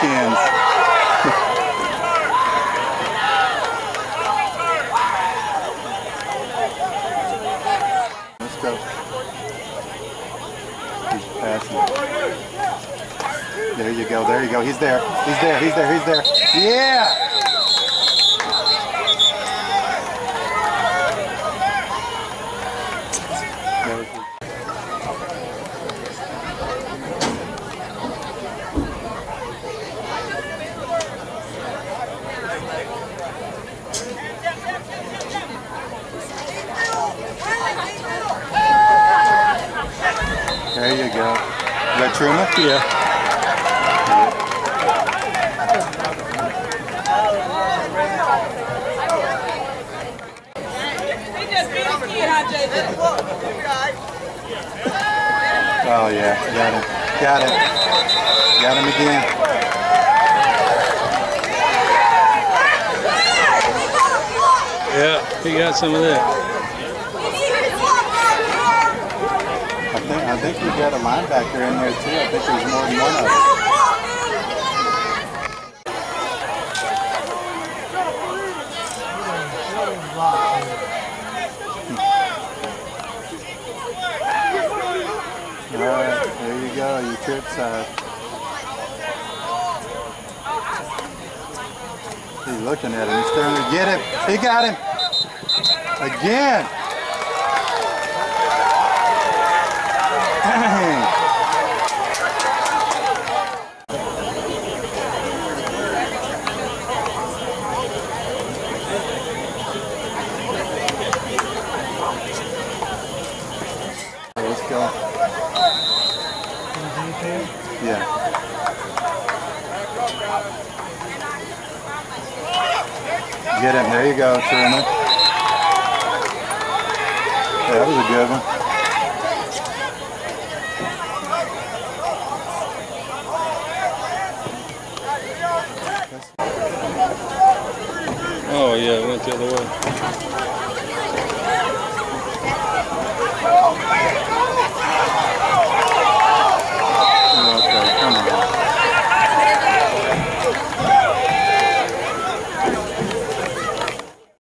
cans. Let's go. He's passing. There you go, there you go. He's there. He's there, he's there, he's there. Yeah! That was There you go. Is that Truman? Yeah. He just beat his kid, huh, JJ? Oh yeah, got him. Got him. Got him again. Yeah, he got some of that. Think I think we got a linebacker in there too. I think there's more than one of them. There you go. You trip side. He's looking at him. He's trying to get him. He got him. Again. Dang. Let's go. Yeah. Get him. There you go, Truman. Yeah, that was a good one. Oh yeah, it went the other way.